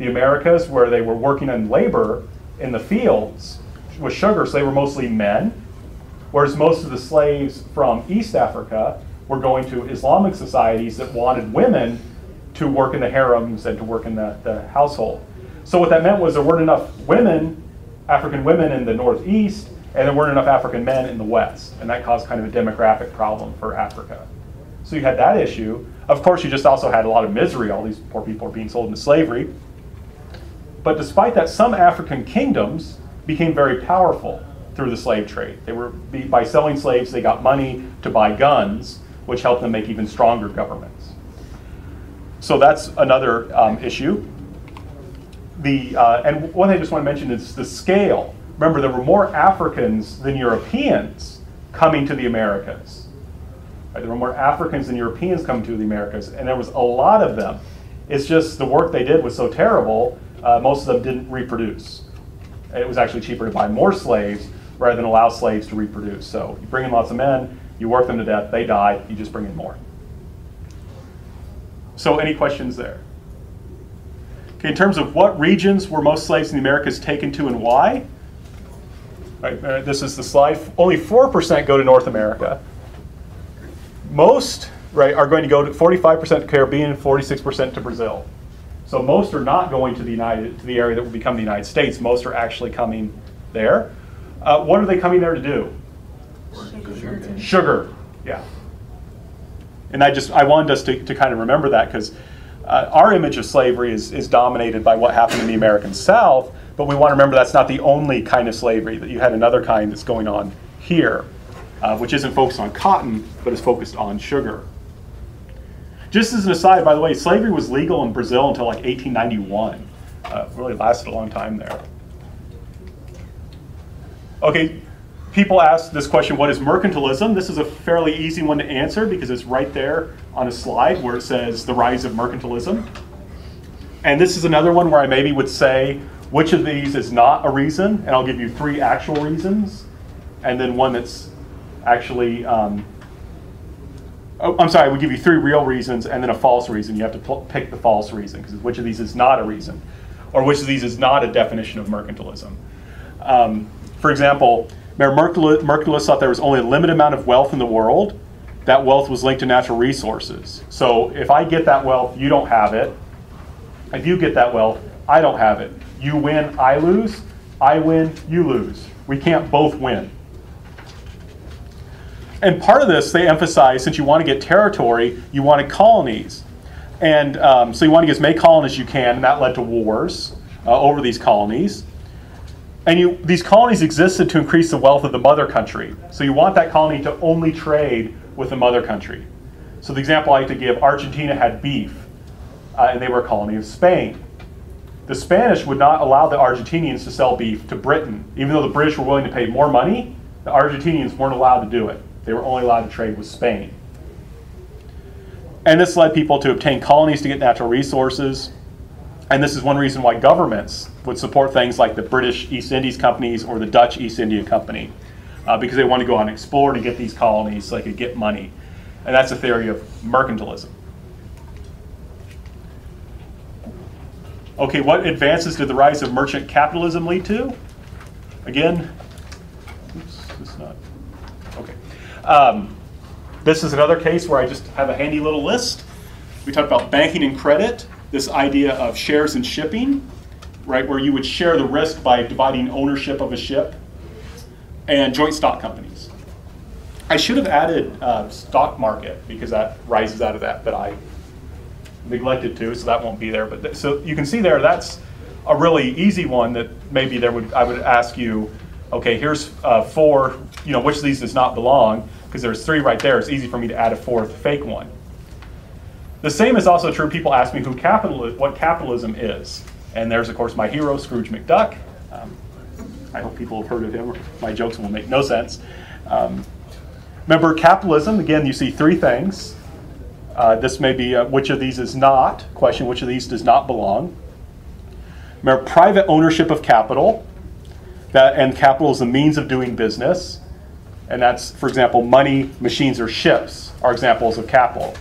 the Americas, where they were working in labor in the fields with sugar, so they were mostly men, whereas most of the slaves from East Africa were going to Islamic societies that wanted women to work in the harems and to work in the, the household. So what that meant was there weren't enough women, African women in the Northeast, and there weren't enough African men in the West, and that caused kind of a demographic problem for Africa. So you had that issue. Of course, you just also had a lot of misery. All these poor people are being sold into slavery. But despite that, some African kingdoms became very powerful through the slave trade. They were by selling slaves, they got money to buy guns, which helped them make even stronger governments. So that's another um, issue. The uh, and one thing I just want to mention is the scale. Remember, there were more Africans than Europeans coming to the Americas. Right? There were more Africans than Europeans coming to the Americas, and there was a lot of them. It's just the work they did was so terrible, uh, most of them didn't reproduce. It was actually cheaper to buy more slaves rather than allow slaves to reproduce. So you bring in lots of men, you work them to death, they die, you just bring in more. So any questions there? Okay, in terms of what regions were most slaves in the Americas taken to and why? Right, uh, this is the slide. Only 4% go to North America. Most right, are going to go to 45% to Caribbean and 46% to Brazil. So most are not going to the United to the area that will become the United States. Most are actually coming there. Uh, what are they coming there to do? Sugar. Sugar. Yeah. And I just I wanted us to, to kind of remember that because uh, our image of slavery is, is dominated by what happened in the American South, but we want to remember that's not the only kind of slavery, that you had another kind that's going on here, uh, which isn't focused on cotton, but is focused on sugar. Just as an aside, by the way, slavery was legal in Brazil until like 1891. Uh, really lasted a long time there. Okay, people ask this question what is mercantilism? This is a fairly easy one to answer because it's right there on a slide where it says the rise of mercantilism. And this is another one where I maybe would say which of these is not a reason, and I'll give you three actual reasons, and then one that's actually um, oh, I'm sorry, we give you three real reasons and then a false reason. You have to pick the false reason because which of these is not a reason, or which of these is not a definition of mercantilism. Um, for example, mercantilists thought there was only a limited amount of wealth in the world. That wealth was linked to natural resources. So if I get that wealth, you don't have it. If you get that wealth, I don't have it. You win, I lose. I win, you lose. We can't both win. And part of this, they emphasize, since you want to get territory, you wanted colonies. And um, so you want to get as many colonies as you can, and that led to wars uh, over these colonies. And you, these colonies existed to increase the wealth of the mother country. So you want that colony to only trade with the mother country. So the example I like to give, Argentina had beef, uh, and they were a colony of Spain. The Spanish would not allow the Argentinians to sell beef to Britain. Even though the British were willing to pay more money, the Argentinians weren't allowed to do it. They were only allowed to trade with Spain. And this led people to obtain colonies to get natural resources. And this is one reason why governments would support things like the British East Indies companies or the Dutch East India Company, uh, because they want to go out and explore to get these colonies so they could get money. And that's a theory of mercantilism. Okay, what advances did the rise of merchant capitalism lead to? Again, Um, this is another case where I just have a handy little list. We talked about banking and credit, this idea of shares and shipping, right, where you would share the risk by dividing ownership of a ship, and joint stock companies. I should have added uh, stock market because that rises out of that, but I neglected to, so that won't be there. But th- so you can see there, that's a really easy one that maybe there would I would ask you, okay, here's uh, four, you know, which of these does not belong? Because there's three right there, it's easy for me to add a fourth fake one. The same is also true, people ask me who capital, what capitalism is. And there's, of course, my hero, Scrooge McDuck. Um, I hope people have heard of him. My jokes will make no sense. Um, remember, capitalism, again, you see three things. Uh, this may be uh, which of these is not, question which of these does not belong. Remember, private ownership of capital, that, and capital is the means of doing business. And that's, for example, money, machines, or ships are examples of capital.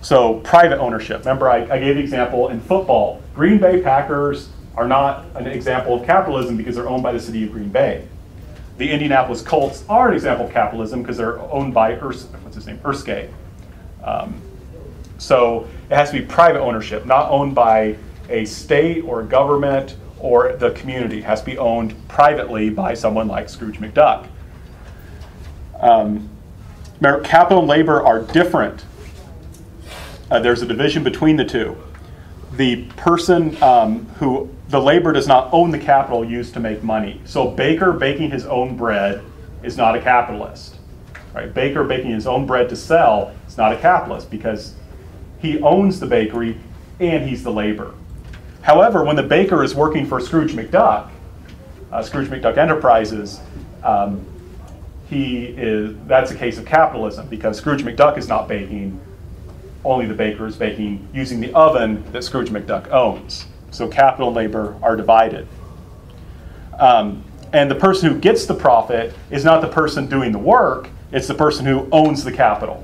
So private ownership. Remember, I, I gave the example in football. Green Bay Packers are not an example of capitalism because they're owned by the city of Green Bay. The Indianapolis Colts are an example of capitalism because they're owned by Ers, what's his name, Erskine. Um, so it has to be private ownership, not owned by a state or a government or the community. It has to be owned privately by someone like Scrooge McDuck. Um, capital and labor are different. Uh, there's a division between the two. The person um, who, the labor does not own the capital used to make money. So Baker baking his own bread is not a capitalist. Right? Baker baking his own bread to sell is not a capitalist because he owns the bakery and he's the labor. However, when the baker is working for Scrooge McDuck, uh, Scrooge McDuck Enterprises, um, he is that's a case of capitalism because Scrooge McDuck is not baking, only the baker is baking using the oven that Scrooge McDuck owns. So capital and labor are divided. Um, and the person who gets the profit is not the person doing the work, it's the person who owns the capital.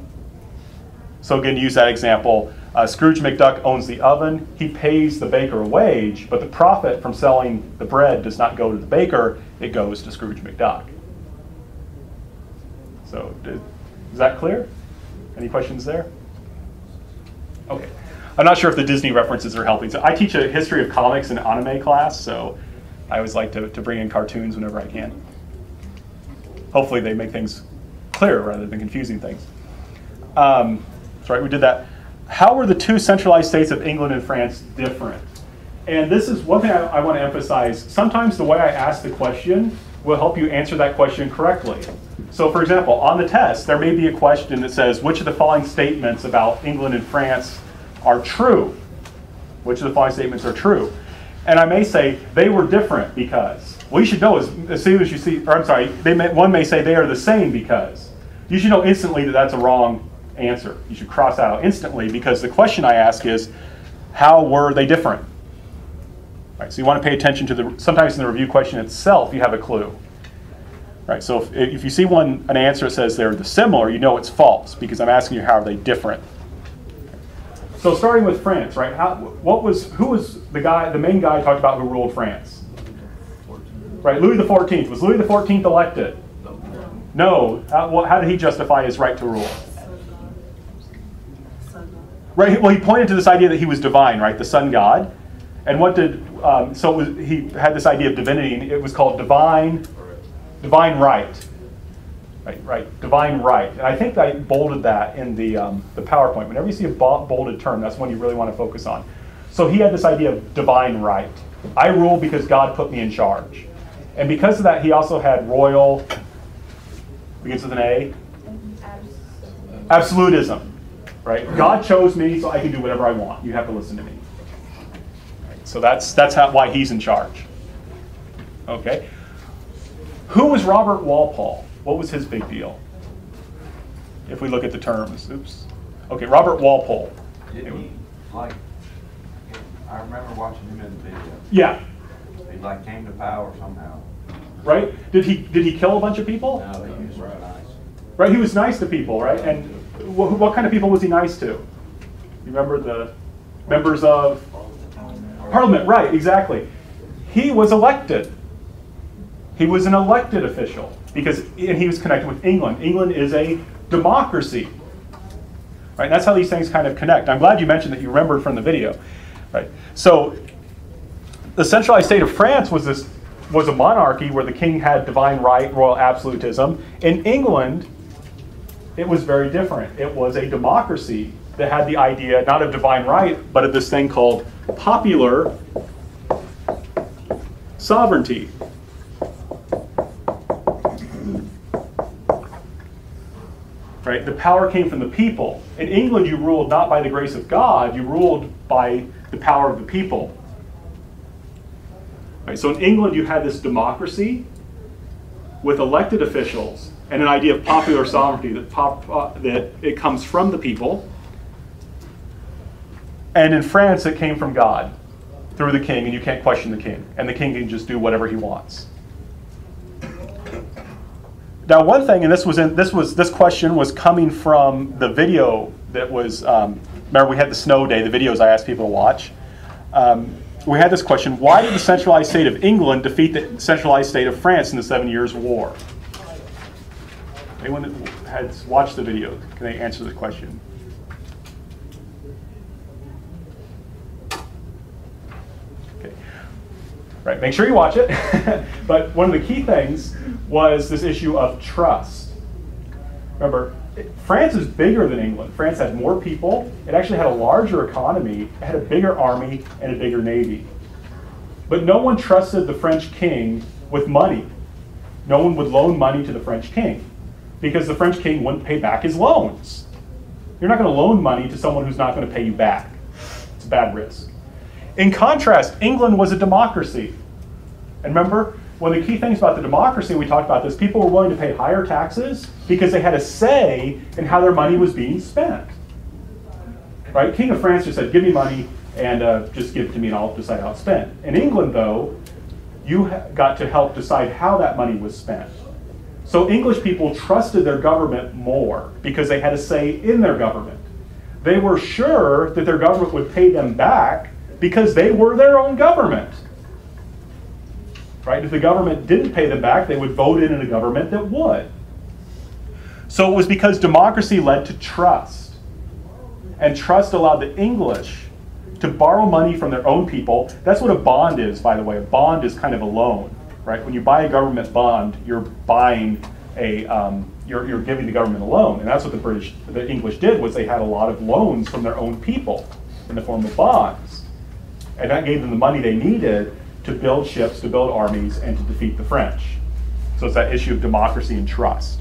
So again, use that example, uh, Scrooge McDuck owns the oven. He pays the baker a wage, but the profit from selling the bread does not go to the baker, it goes to Scrooge McDuck. So, did, is that clear? Any questions there? Okay. I'm not sure if the Disney references are helping. So, I teach a history of comics and anime class, so I always like to, to bring in cartoons whenever I can. Hopefully, they make things clearer rather than confusing things. Um, that's right, we did that how were the two centralized states of England and France different? And this is one thing I, I want to emphasize. Sometimes the way I ask the question will help you answer that question correctly. So, for example, on the test, there may be a question that says, which of the following statements about England and France are true? Which of the following statements are true? And I may say, they were different because. Well, you should know as, as soon as you see, or I'm sorry, they may, one may say they are the same because. You should know instantly that that's a wrong answer. You should cross out instantly because the question I ask is, how were they different? Right, so you want to pay attention to the, sometimes in the review question itself, you have a clue. Right, so if, if you see one, an answer that says they're the similar, you know it's false because I'm asking you how are they different. So starting with France, right? How, what was, who was the guy, the main guy talked about who ruled France? Right, Louis XIV. Was Louis XIV elected? No. How, how did he justify his right to rule? Right. Well, he pointed to this idea that he was divine, right? The sun god. And what did um, so was, he had this idea of divinity, and it was called divine, divine right. Right, right, divine right. And I think I bolded that in the um, the PowerPoint. Whenever you see a bolded term, that's one you really want to focus on. So he had this idea of divine right. I rule because God put me in charge, and because of that, he also had royal. Begins with an A. Absolutism right? God chose me, so I can do whatever I want. You have to listen to me. Right, so that's that's how, why he's in charge. Okay. Who was Robert Walpole? What was his big deal? If we look at the terms, oops. Okay, Robert Walpole. Didn't he, like, I remember watching him in the video. Yeah. He like came to power somehow. Right? Did he did he kill a bunch of people? No, he was nice. Right, he was nice to people, right? And what, what kind of people was he nice to? You remember the members of Parliament, right, exactly. He was elected. He was an elected official because and he was connected with England. England is a democracy. Right? That's how these things kind of connect. I'm glad you mentioned that you remembered from the video. Right? So the centralized state of France was this was a monarchy where the king had divine right, royal absolutism. In England, it was very different. It was a democracy that had the idea not of divine right, but of this thing called popular sovereignty. Right? The power came from the people. In England, you ruled not by the grace of God, you ruled by the power of the people. Right? So in England, you had this democracy with elected officials and an idea of popular sovereignty that, pop, uh, that it comes from the people. And in France, it came from God through the king, and you can't question the king. And the king can just do whatever he wants. Now, one thing, and this was in, this was this question was coming from the video that was um, remember we had the snow day, the videos I asked people to watch. Um, we had this question why did the centralized state of England defeat the centralized state of France in the Seven Years' War? Anyone that has watched the video, can they answer the question? Right, make sure you watch it. but one of the key things was this issue of trust. Remember, France is bigger than England. France had more people. It actually had a larger economy. It had a bigger army and a bigger navy. But no one trusted the French king with money. No one would loan money to the French king because the French king wouldn't pay back his loans. You're not going to loan money to someone who's not going to pay you back. It's a bad risk. In contrast, England was a democracy. And remember, one of the key things about the democracy, we talked about this, people were willing to pay higher taxes because they had a say in how their money was being spent. Right? King of France just said, give me money and uh, just give it to me and I'll decide how it's spent. In England, though, you got to help decide how that money was spent. So English people trusted their government more because they had a say in their government. They were sure that their government would pay them back because they were their own government. Right? If the government didn't pay them back, they would vote in a government that would. So it was because democracy led to trust. And trust allowed the English to borrow money from their own people. That's what a bond is, by the way. A bond is kind of a loan right? When you buy a government bond, you're buying a, um, you're, you're giving the government a loan. And that's what the British, the English did, was they had a lot of loans from their own people in the form of bonds. And that gave them the money they needed to build ships, to build armies, and to defeat the French. So it's that issue of democracy and trust.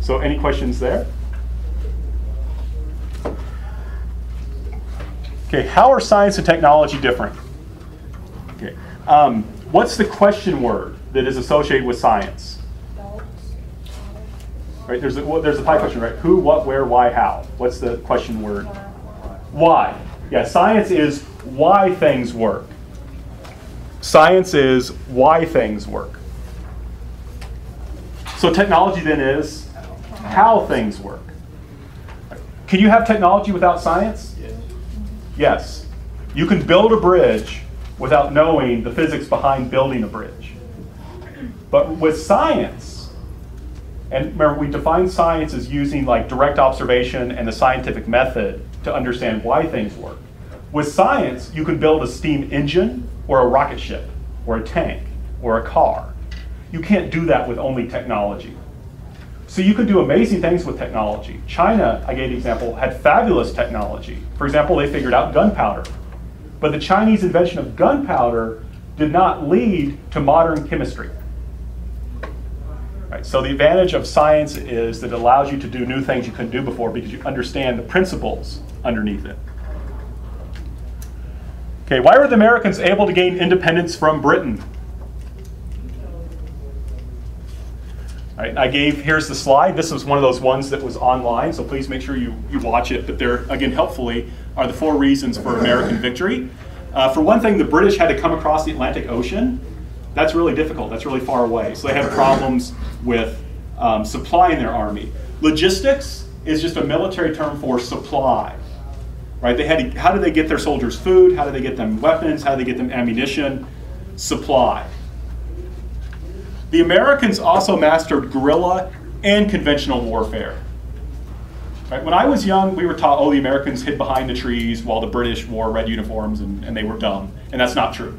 So any questions there? Okay, how are science and technology different? Okay. Um, What's the question word that is associated with science? Right, there's a, well, there's a pie question, right? Who, what, where, why, how? What's the question word? Why. Yeah, science is why things work. Science is why things work. So technology then is how things work. Can you have technology without science? Yes. You can build a bridge without knowing the physics behind building a bridge. But with science, and remember, we define science as using like direct observation and the scientific method to understand why things work. With science, you can build a steam engine or a rocket ship or a tank or a car. You can't do that with only technology. So you could do amazing things with technology. China, I gave the example, had fabulous technology. For example, they figured out gunpowder. But the Chinese invention of gunpowder did not lead to modern chemistry. Right, so the advantage of science is that it allows you to do new things you couldn't do before because you understand the principles underneath it. Okay, why were the Americans able to gain independence from Britain? Right, I gave, here's the slide. This was one of those ones that was online, so please make sure you, you watch it. But there, again, helpfully, are the four reasons for American victory. Uh, for one thing, the British had to come across the Atlantic Ocean. That's really difficult. That's really far away. So they had problems with um, supplying their army. Logistics is just a military term for supply. Right? They had to, how do they get their soldiers food? How do they get them weapons? How do they get them ammunition? Supply. The Americans also mastered guerrilla and conventional warfare. Right? When I was young, we were taught, oh, the Americans hid behind the trees while the British wore red uniforms and, and they were dumb. And that's not true.